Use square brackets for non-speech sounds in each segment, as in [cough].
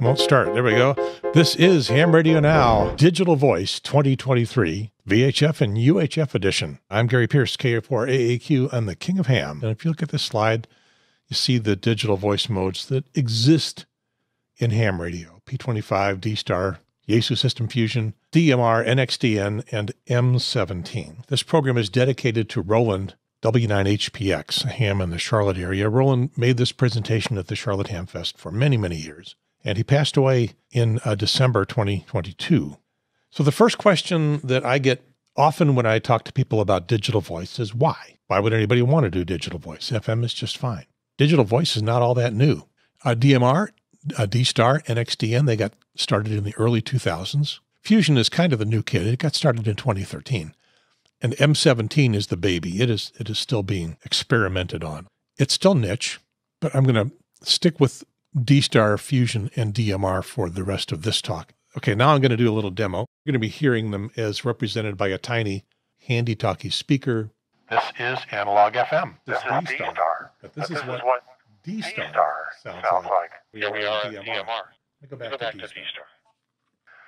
Won't start. There we go. This is Ham Radio Now, Digital Voice 2023, VHF and UHF edition. I'm Gary Pearce, KA4AAQ. I'm the King of Ham. And if you look at this slide, you see the digital voice modes that exist in ham radio P25, D Star, Yaesu System Fusion, DMR, NXDN, and M17. This program is dedicated to Roland W9HPX, a ham in the Charlotte area. Roland made this presentation at the Charlotte Ham Fest for many, many years, and he passed away in uh, December 2022. So, the first question that I get often when I talk to people about digital voice is why? Why would anybody want to do digital voice? FM is just fine. Digital voice is not all that new. Uh, DMR, uh, D Star, NXDN, they got started in the early 2000s. Fusion is kind of the new kid. It got started in 2013. And M17 is the baby. It is it is still being experimented on. It's still niche, but I'm going to stick with D-Star Fusion and DMR for the rest of this talk. Okay, now I'm going to do a little demo. You're going to be hearing them as represented by a tiny handy talkie speaker. This is analog FM. This, this is D-Star. But this, this is, what, what D-Star, D-Star sounds, sounds like. like. We are, we are DMR. DMR. Let me go back, Go to, back D-Star. to D-Star.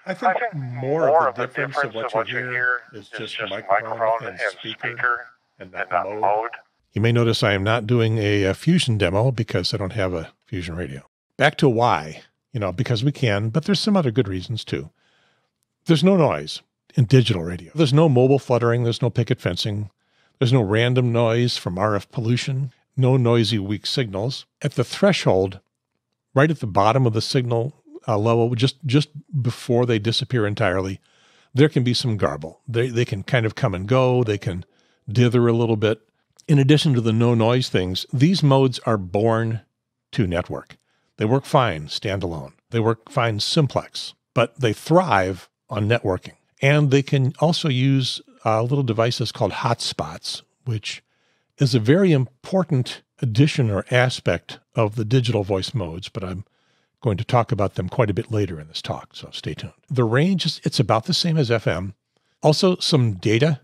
I think, I think more, more of the difference, of what, you hear, is just, microphone, and, speaker, and not, and not mode. mode. You may notice I am not doing a, a fusion demo because I don't have a fusion radio. Back to why, you know, because we can, but there's some other good reasons too. There's no noise in digital radio. There's no mobile fluttering. There's no picket fencing. There's no random noise from RF pollution. No noisy weak signals. At the threshold, right at the bottom of the signal uh, level, just just before they disappear entirely, there can be some garble. They they can kind of come and go. They can dither a little bit. In addition to the no noise things, these modes are born to network. They work fine standalone. They work fine simplex, but they thrive on networking. And they can also use uh, little devices called hotspots, which is a very important addition or aspect of the digital voice modes, but I'm going to talk about them quite a bit later in this talk, so stay tuned. The range is it's about the same as FM. Also, some data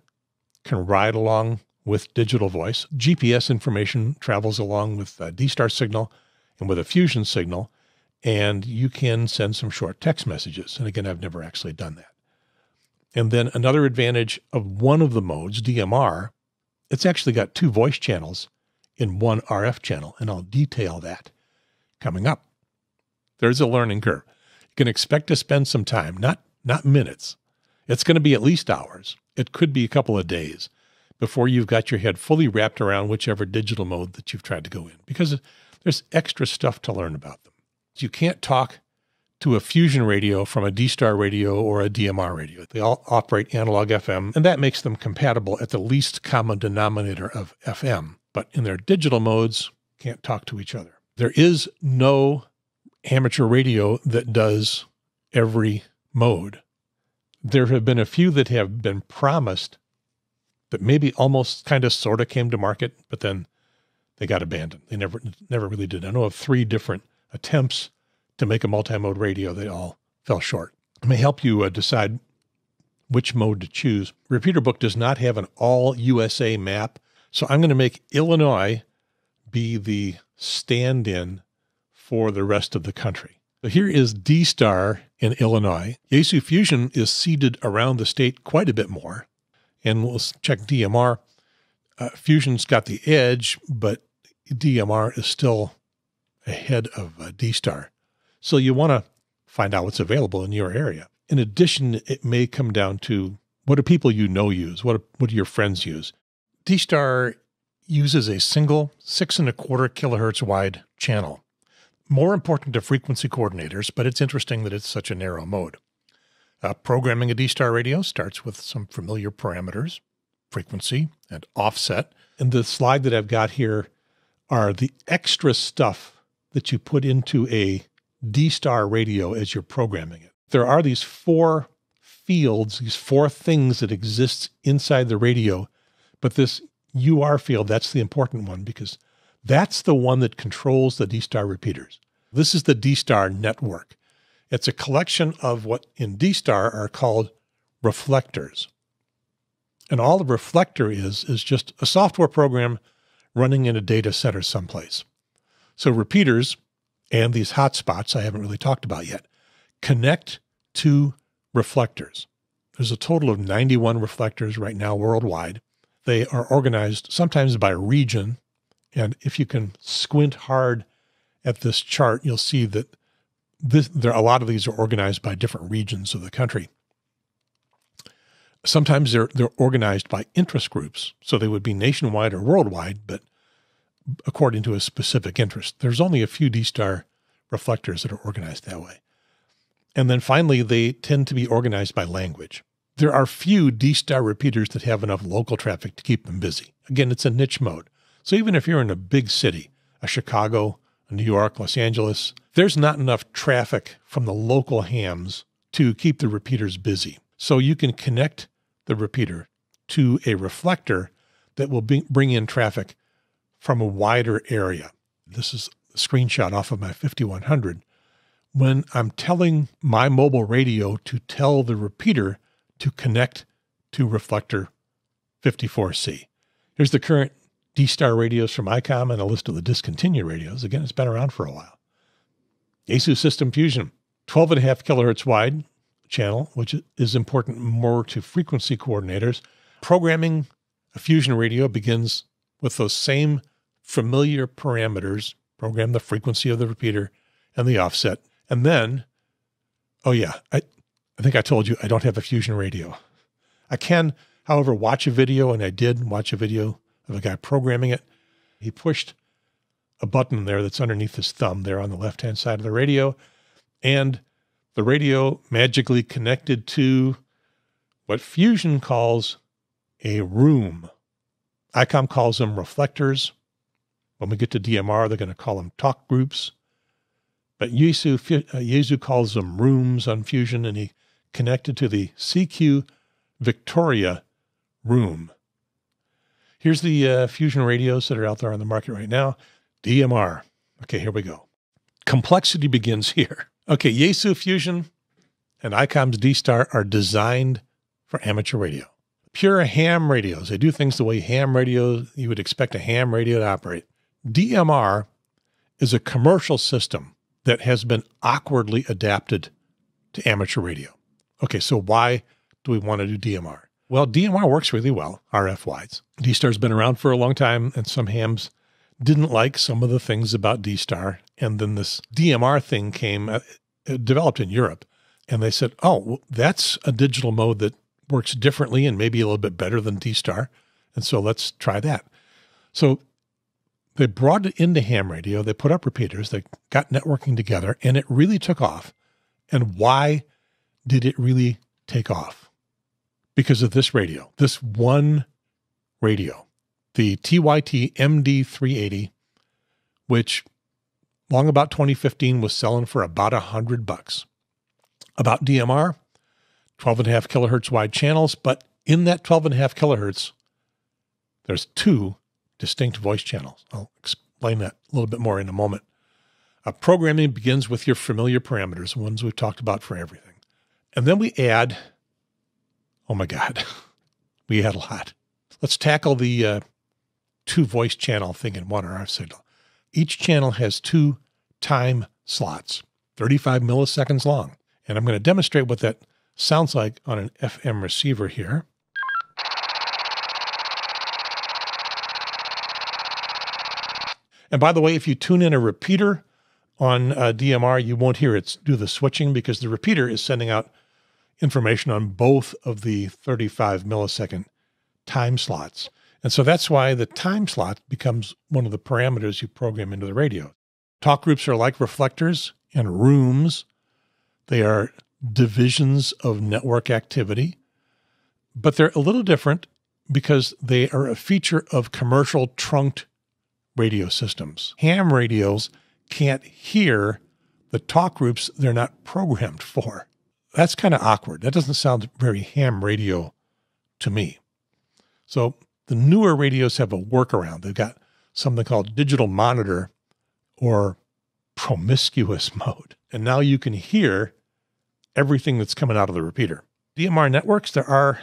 can ride along with digital voice. GPS information travels along with a D-Star signal and with a fusion signal, and you can send some short text messages. And again, I've never actually done that. And then another advantage of one of the modes, DMR, it's actually got two voice channels in one RF channel, and I'll detail that coming up. There's a learning curve. You can expect to spend some time, not not minutes. It's going to be at least hours. It could be a couple of days before you've got your head fully wrapped around whichever digital mode that you've tried to go in because there's extra stuff to learn about them. You can't talk to a fusion radio from a D-Star radio or a DMR radio. They all operate analog FM, and that makes them compatible at the least common denominator of FM. But in their digital modes, can't talk to each other. There is no amateur radio that does every mode. There have been a few that have been promised that maybe almost kind of sort of came to market, but then they got abandoned. They never never really did. I know of three different attempts to make a multi-mode radio. They all fell short. It may help you uh, decide which mode to choose. Repeater Book does not have an all USA map, so I'm going to make Illinois be the stand-in for the rest of the country. So here is D Star in Illinois. Yaesu Fusion is seeded around the state quite a bit more. And we'll check DMR. Uh, Fusion's got the edge, but DMR is still ahead of uh, D Star. So you want to find out what's available in your area. In addition, it may come down to what do people you know use? What, what do your friends use? D Star uses a single six and a quarter kilohertz wide channel. More important to frequency coordinators, but it's interesting that it's such a narrow mode. Uh, programming a D-Star radio starts with some familiar parameters, frequency and offset. And the slide that I've got here are the extra stuff that you put into a D-Star radio as you're programming it. There are these four fields, these four things that exist inside the radio, but this UR field, that's the important one because that's the one that controls the D-Star repeaters. This is the D-Star network. It's a collection of what in D-Star are called reflectors. And all a reflector is, is just a software program running in a data center someplace. So repeaters and these hotspots I haven't really talked about yet connect to reflectors. There's a total of 91 reflectors right now worldwide. They are organized sometimes by region. And if you can squint hard at this chart, you'll see that this, there a lot of these are organized by different regions of the country. Sometimes they're they're organized by interest groups, so they would be nationwide or worldwide, but according to a specific interest. There's only a few D-Star reflectors that are organized that way. And then finally, they tend to be organized by language. There are few D-Star repeaters that have enough local traffic to keep them busy. Again, it's a niche mode. So even if you're in a big city, a Chicago, a New York, Los Angeles, there's not enough traffic from the local hams to keep the repeaters busy. So you can connect the repeater to a reflector that will bring in traffic from a wider area. This is a screenshot off of my 5100. When I'm telling my mobile radio to tell the repeater to connect to reflector 54C. Here's the current D Star radios from ICOM and a list of the discontinued radios. Again, it's been around for a while. Yaesu System Fusion, 12.5 kilohertz wide channel, which is important more to frequency coordinators. Programming a Fusion radio begins with those same familiar parameters program the frequency of the repeater and the offset. And then, oh, yeah, I, I think I told you I don't have a Fusion radio. I can, however, watch a video, and I did watch a video of a guy programming it. He pushed a button there that's underneath his thumb there on the left hand side of the radio, and the radio magically connected to what Fusion calls a room. ICOM calls them reflectors. When we get to DMR, they're going to call them talk groups. But Yaesu, uh, Yaesu calls them rooms on Fusion, and he connected to the CQ Victoria room. Here's the uh, Fusion radios that are out there on the market right now. DMR. Okay, here we go. Complexity begins here. Okay, Yaesu Fusion and ICOM's D-Star are designed for amateur radio pure ham radios. They do things the way ham radio you would expect a ham radio to operate. DMR is a commercial system that has been awkwardly adapted to amateur radio. Okay, so why do we want to do DMR? Well, DMR works really well, RF wise. D Star's been around for a long time, and some hams didn't like some of the things about D Star. And then this DMR thing came, uh, developed in Europe. And they said, oh, that's a digital mode that works differently and maybe a little bit better than D Star. And so let's try that. So they brought it into ham radio. They put up repeaters. They got networking together and it really took off. And why did it really take off? Because of this radio, this one radio, the TYT MD380, which long about 2015 was selling for about a hundred bucks. About DMR, 12 and a half kilohertz wide channels, but in that 12 and a half kilohertz, there's two distinct voice channels. I'll explain that a little bit more in a moment. Uh, programming begins with your familiar parameters, ones we've talked about for everything. And then we add, oh my God, [laughs] we add a lot. Let's tackle the uh, two voice channel thing in one RF signal. Each channel has two time slots, 35 milliseconds long. And I'm going to demonstrate what that sounds like on an FM receiver here. And by the way, if you tune in a repeater on uh, DMR, you won't hear it do the switching because the repeater is sending out information on both of the 35 millisecond time slots. And so that's why the time slot becomes one of the parameters you program into the radio. Talk groups are like reflectors and rooms. They are divisions of network activity, but they're a little different because they are a feature of commercial trunked radio systems. Ham radios can't hear the talk groups they're not programmed for. That's kind of awkward. That doesn't sound very ham radio to me. So the newer radios have a workaround. They've got something called digital monitor or promiscuous [laughs] mode. And now you can hear everything that's coming out of the repeater. DMR networks, there are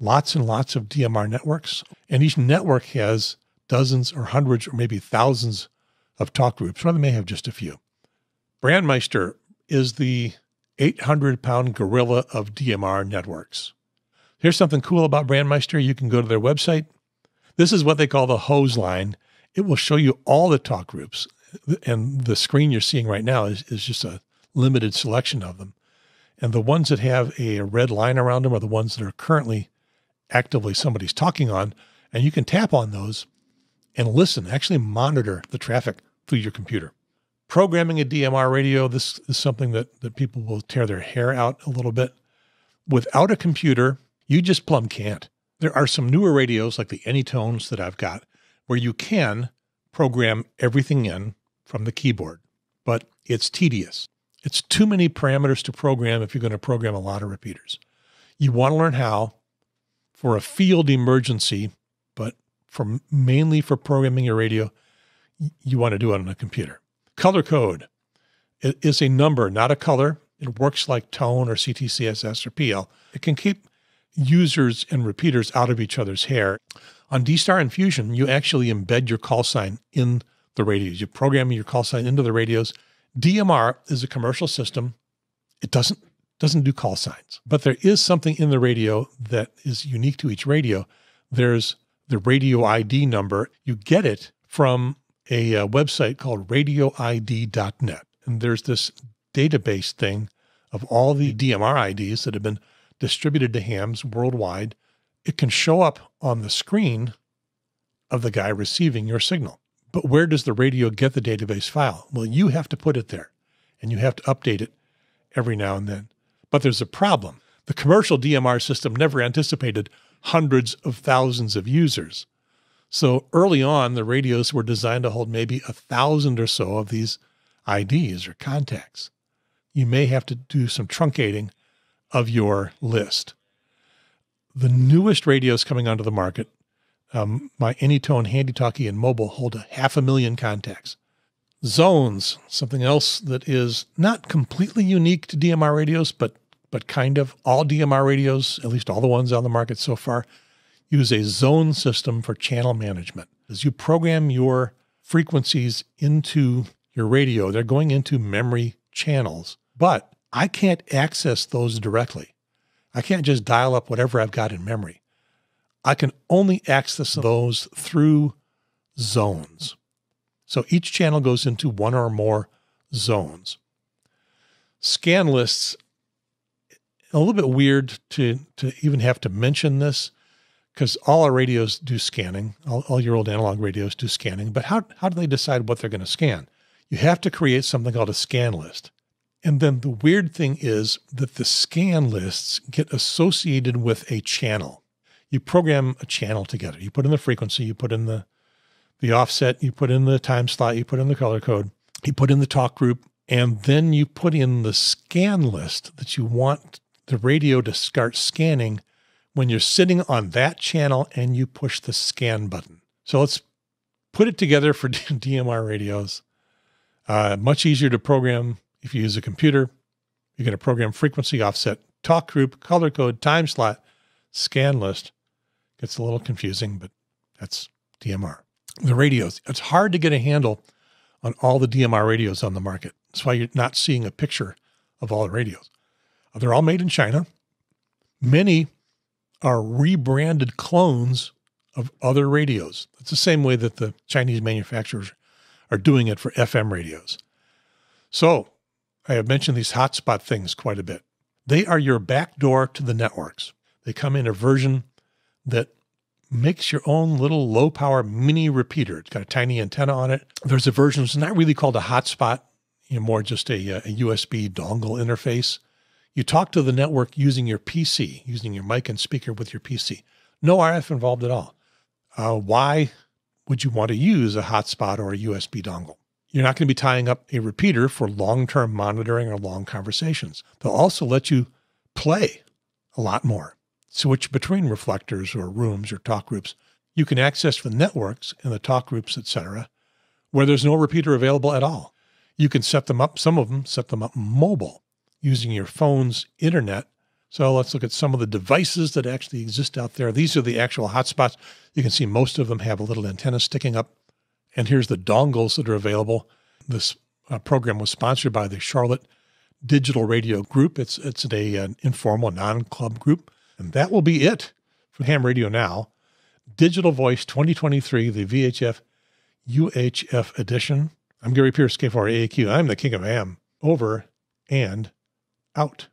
lots and lots of DMR networks, and each network has dozens or hundreds or maybe thousands of talk groups, or they may have just a few. Brandmeister is the 800 pound gorilla of DMR networks. Here's something cool about Brandmeister. You can go to their website. This is what they call the Hoseline. It will show you all the talk groups. And the screen you're seeing right now is, is just a limited selection of them. And the ones that have a red line around them are the ones that are currently actively somebody's talking on. And you can tap on those and listen, actually monitor the traffic through your computer. Programming a DMR radio, this is something that, that people will tear their hair out a little bit. Without a computer, you just plumb can't. There are some newer radios like the Anytones that I've got where you can program everything in from the keyboard, but it's tedious. It's too many parameters to program if you're going to program a lot of repeaters. You want to learn how for a field emergency, but for mainly for programming your radio, you want to do it on a computer. Color code is a number, not a color. It works like tone or CTCSS or PL. It can keep users and repeaters out of each other's hair. On D-Star and Fusion, you actually embed your call sign in the radios. You program your call sign into the radios. DMR is a commercial system. It doesn't doesn't do call signs, but there is something in the radio that is unique to each radio. There's the radio ID number. You get it from a, a uh, website called radioid.net. And there's this database thing of all the DMR IDs that have been distributed to hams worldwide. It can show up on the screen of the guy receiving your signal. But where does the radio get the database file? Well, you have to put it there and you have to update it every now and then. But there's a problem. The commercial DMR system never anticipated hundreds of thousands of users. So early on, the radios were designed to hold maybe a thousand or so of these IDs or contacts. You may have to do some truncating of your list. The newest radios coming onto the market, um, my Anytone Handy Talkie and Mobile, hold a half a million contacts. Zones, something else that is not completely unique to DMR radios, but but kind of all DMR radios, at least all the ones on the market so far, use a zone system for channel management. As you program your frequencies into your radio, they're going into memory channels, but I can't access those directly. I can't just dial up whatever I've got in memory. I can only access those through zones. So each channel goes into one or more zones. Scan lists, a little bit weird to, to even have to mention this because all our radios do scanning, all, all, your old analog radios do scanning, but how, how do they decide what they're going to scan? You have to create something called a scan list. And then the weird thing is that the scan lists get associated with a channel. You program a channel together. You put in the frequency, you put in the, the offset, you put in the time slot, you put in the color code, you put in the talk group, and then you put in the scan list that you want the radio to start scanning when you're sitting on that channel and you push the scan button. So let's put it together for [laughs] DMR radios. Uh, much easier to program if you use a computer. You're going to program frequency offset, talk group, color code, time slot, scan list. Gets a little confusing, but that's DMR. The radios, it's hard to get a handle on all the DMR radios on the market. That's why you're not seeing a picture of all the radios. They're all made in China. Many are rebranded clones of other radios. It's the same way that the Chinese manufacturers are doing it for FM radios. So I have mentioned these hotspot things quite a bit. They are your back door to the networks. They come in a version that makes your own little low power mini repeater. It's got a tiny antenna on it. There's a version that's not really called a hotspot, you know, more just a, a USB dongle interface. You talk to the network using your PC, using your mic and speaker with your PC. No RF involved at all. Uh, why would you want to use a hotspot or a USB dongle? You're not going to be tying up a repeater for long term monitoring or long conversations. They'll also let you play a lot more, switch between reflectors or rooms or talk groups. You can access the networks and the talk groups, etc., where there's no repeater available at all. You can set them up, some of them set them up mobile using your phone's internet. So let's look at some of the devices that actually exist out there. These are the actual hotspots. You can see most of them have a little antenna sticking up. And here's the dongles that are available. This uh, program was sponsored by the Charlotte Digital Radio Group. It's it's a, an informal non-club group, and that will be it for Ham Radio Now. Digital Voice 2023, the VHF UHF edition. I'm Gary Pearce, K4AQ. I'm the King of Ham. Over and out.